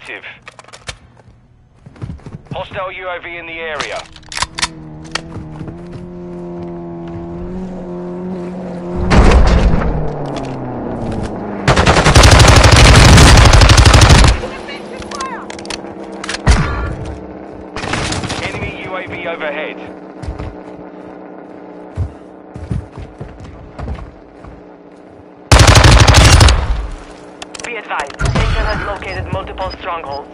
active. Hostile UAV in the area. Enemy UAV overhead. advised has located multiple strongholds.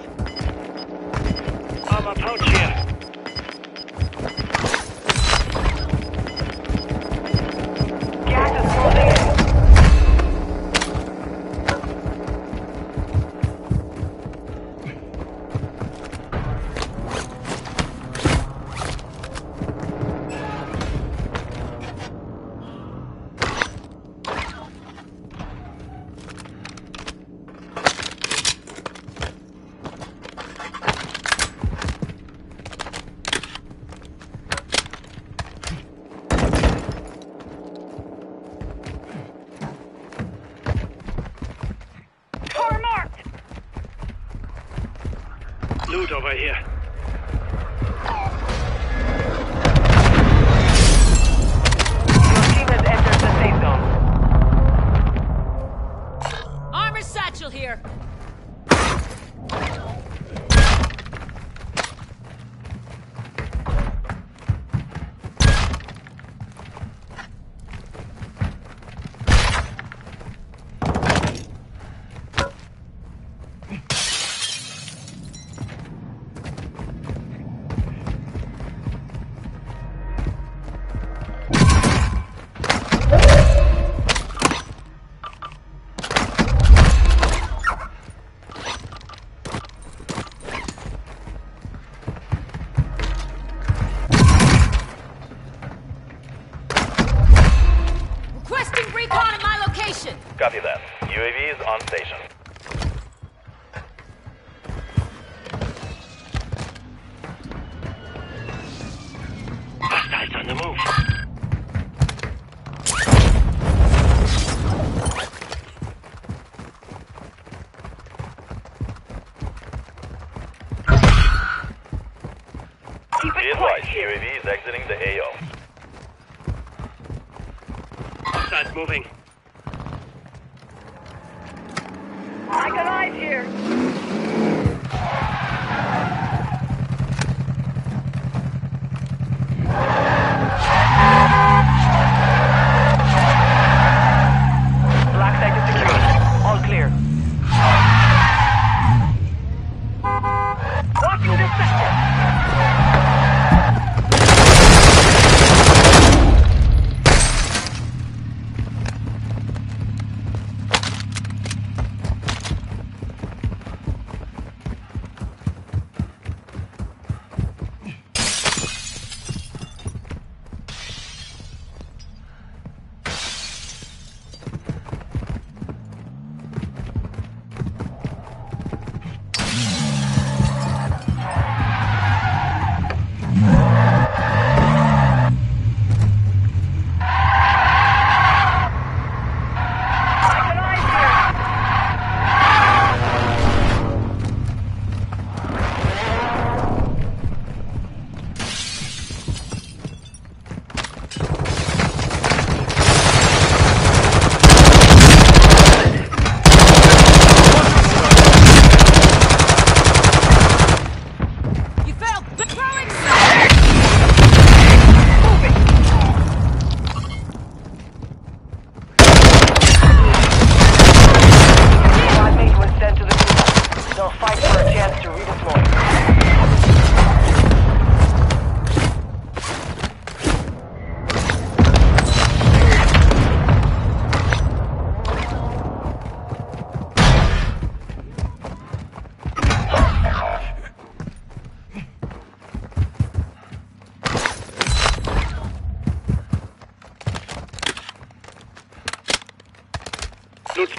I'm approaching here. loot over here. Your team has entered the safe zone. Armor satchel here. Copy that. UAV is on station.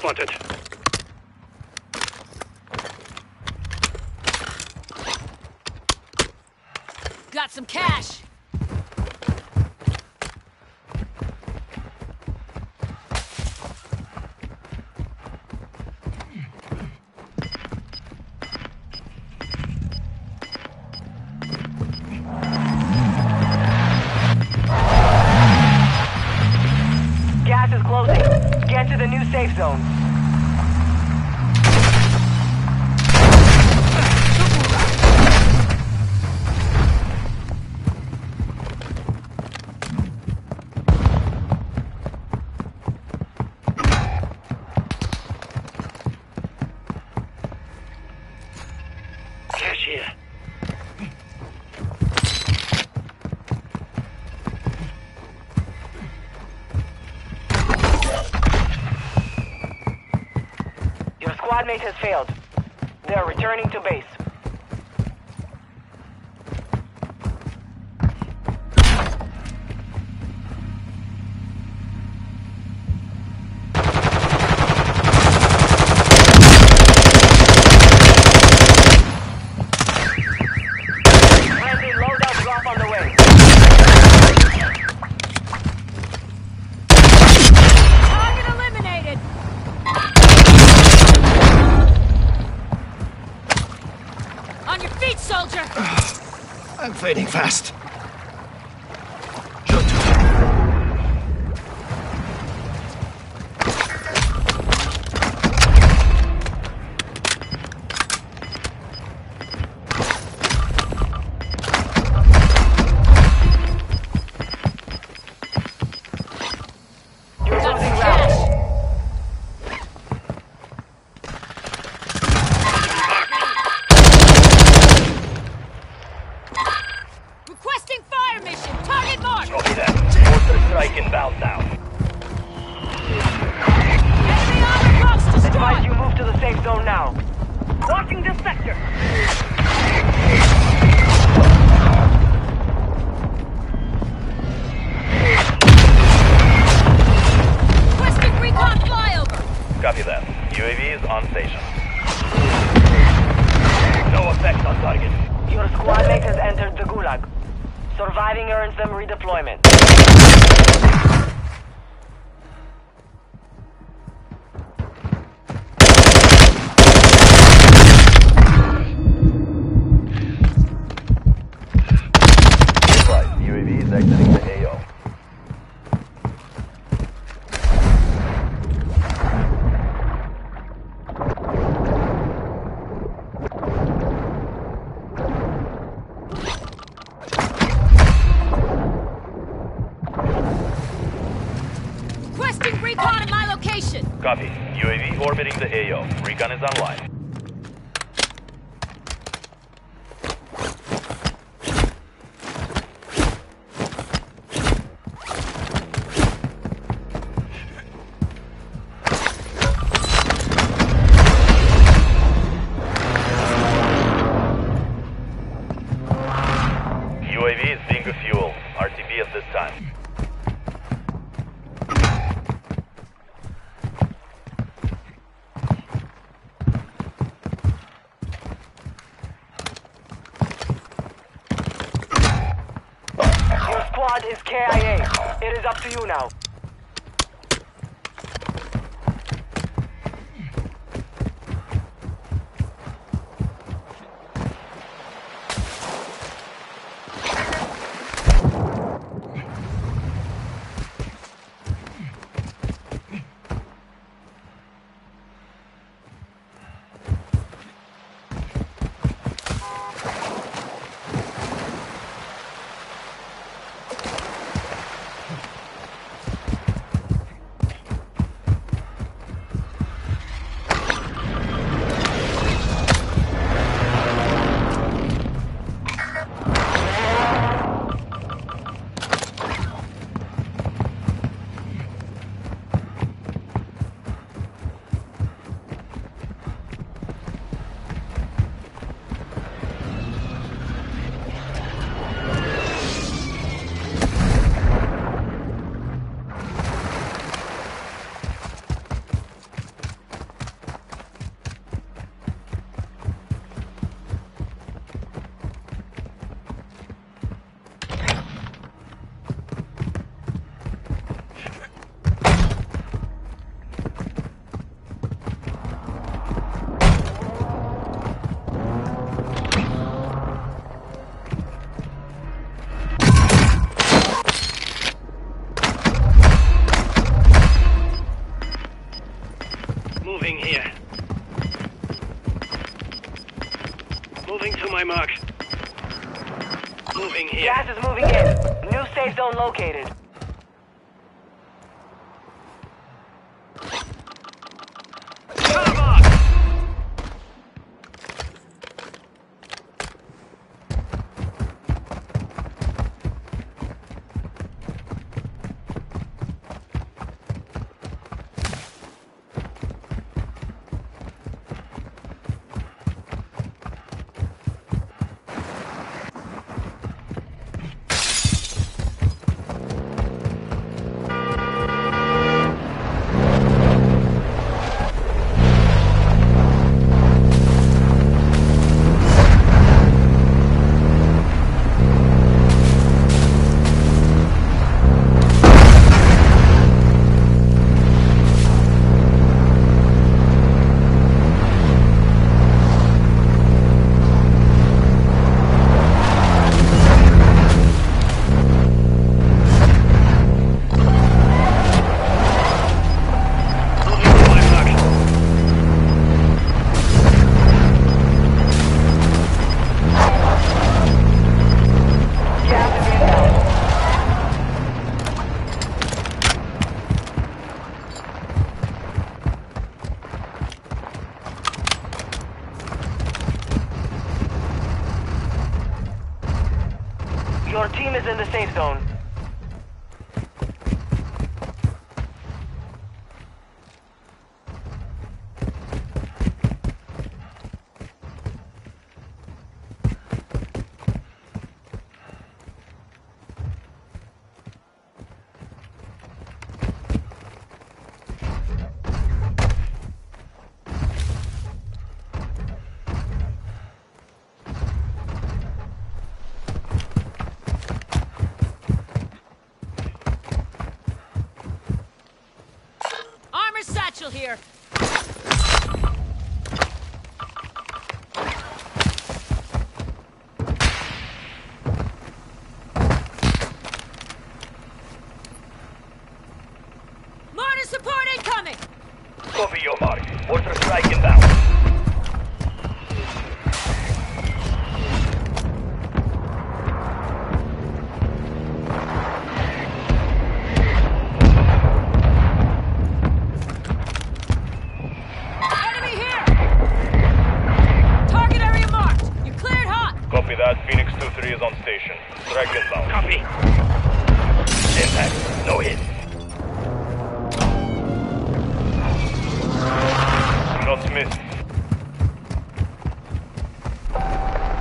wanted. has failed. They are returning to base. fading fast. Copy that. Mortar strike inbound now. Enemy armor box destroyed! Advise you move to the safe zone now. Locking this sector! Requesting recon flyover! Copy that. UAV is on station. No effect on target. Your squad mate has entered the Gulag. Surviving earns them redeployment. To you now. Satchel here.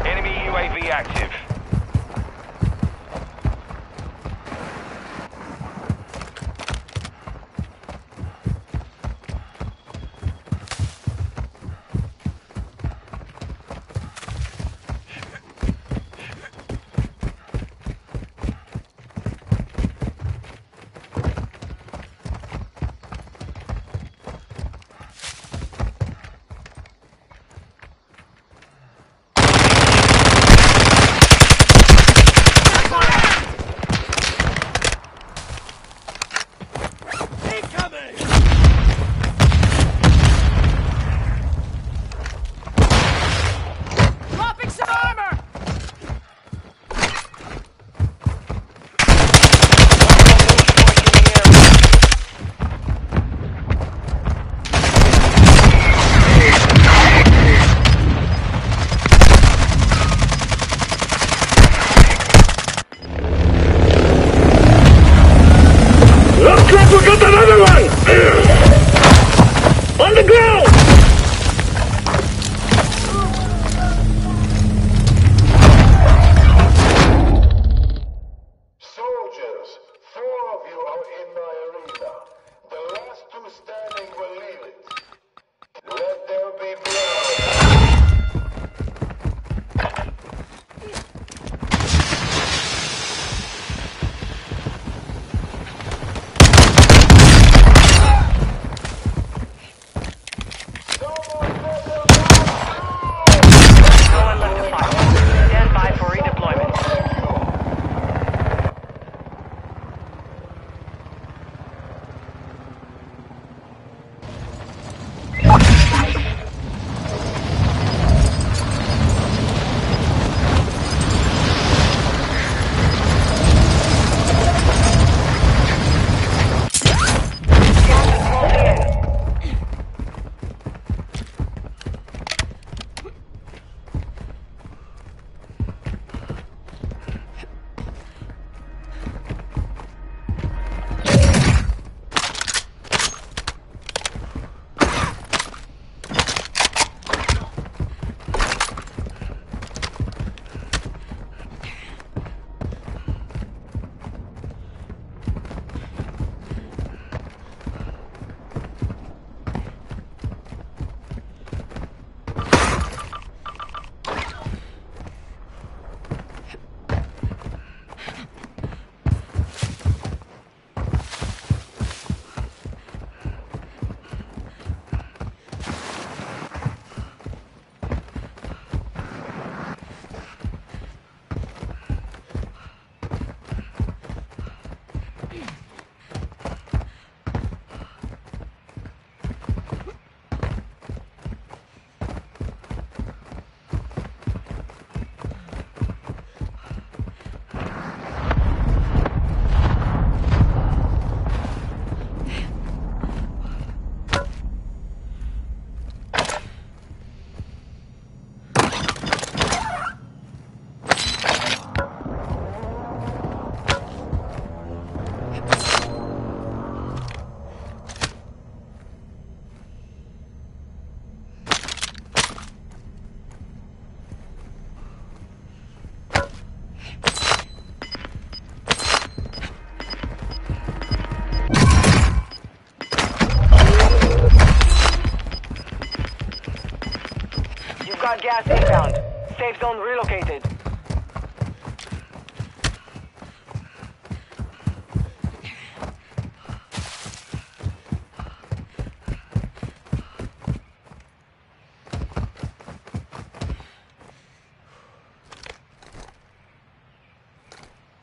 Enemy UAV active. Squad gas inbound. Safe zone relocated.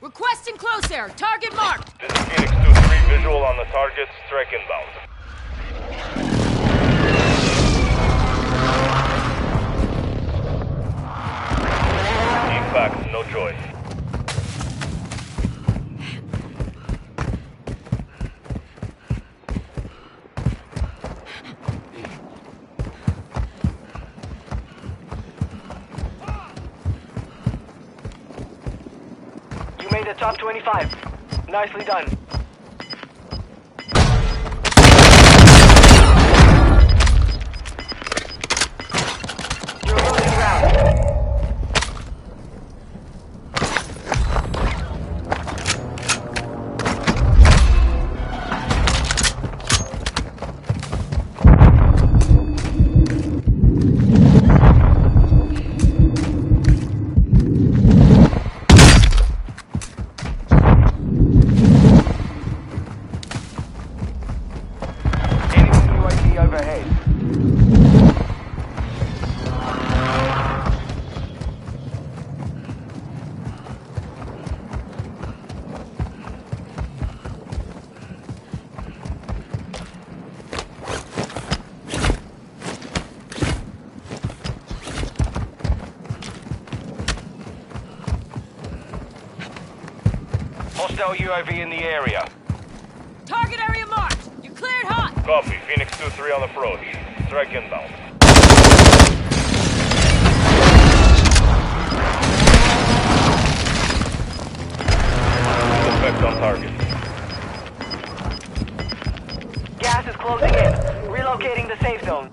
Requesting close air. Target marked. This is Phoenix 2-3 visual on the target. Strike inbound. The top 25. Nicely done. Hostile UAV in the area. Target area marked. You're cleared hot. Copy. Phoenix 2-3 on approach. Strike inbound. Effect on target. Gas is closing in. Relocating the safe zone.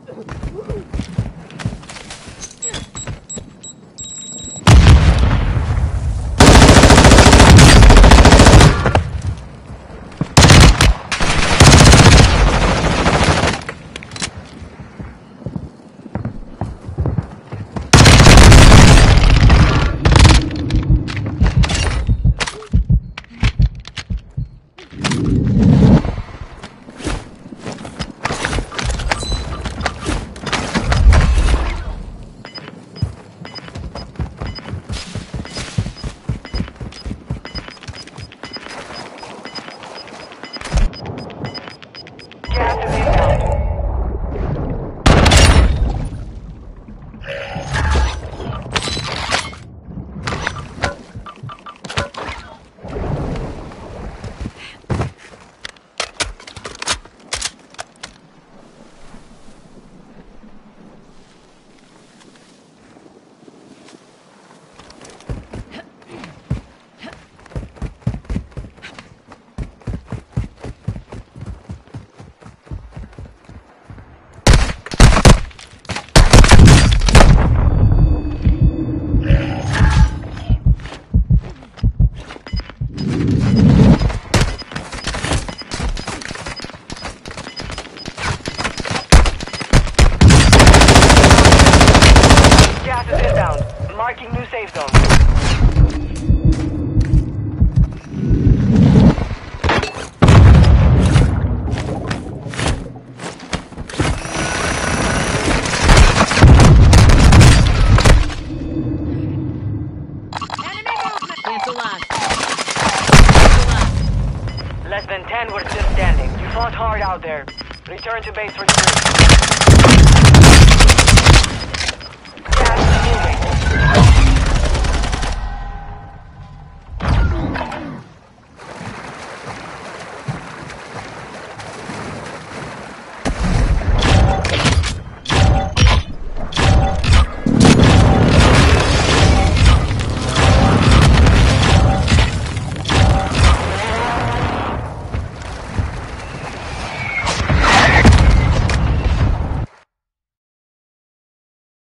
Out there. Return to base for the